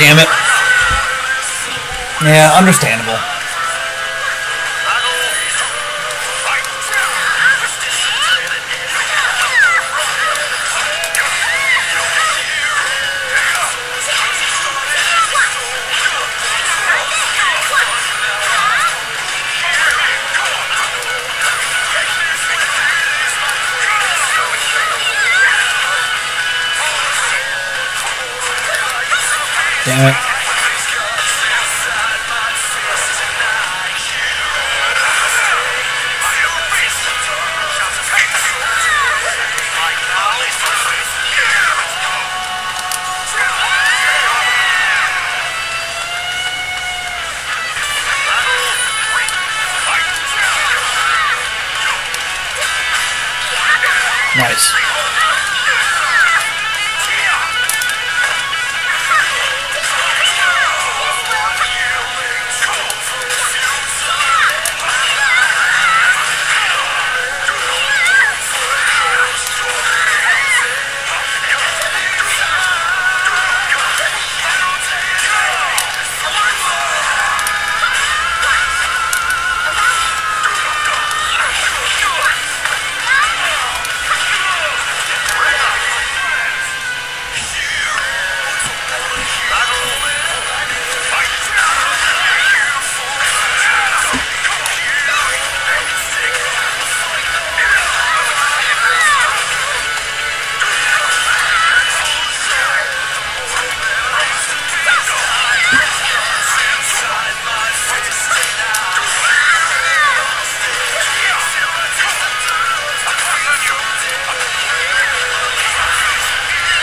Damn it. Yeah, understandable. Damn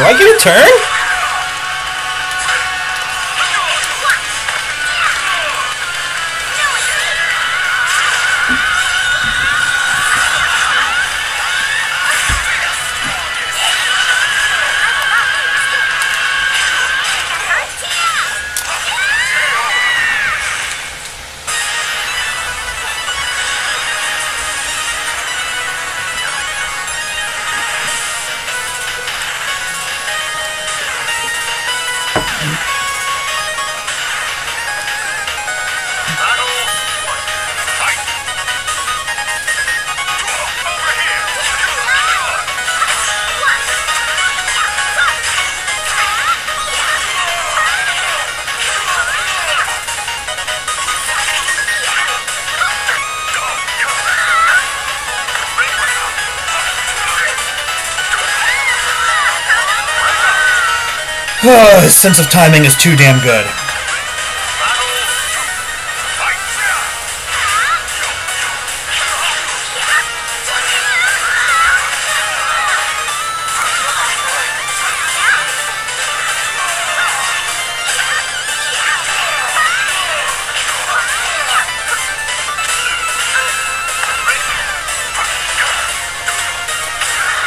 Do I get a turn? His sense of timing is too damn good.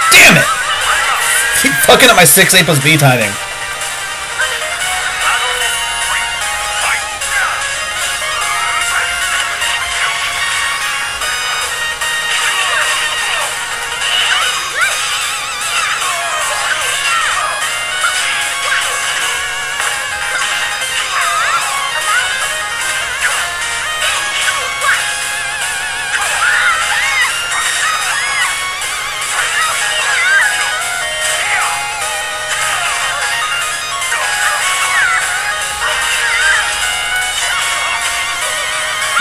Damn it! Keep fucking up my 6 A plus B timing.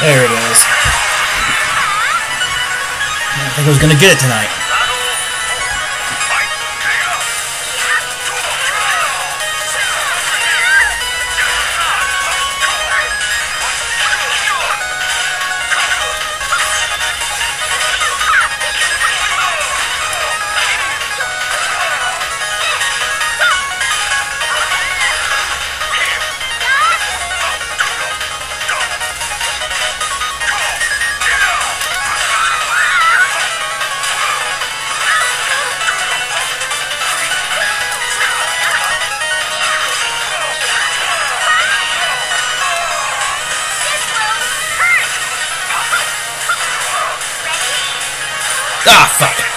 There it is. I didn't think I was gonna get it tonight. Taça.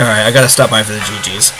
Alright, I gotta stop by for the GG's.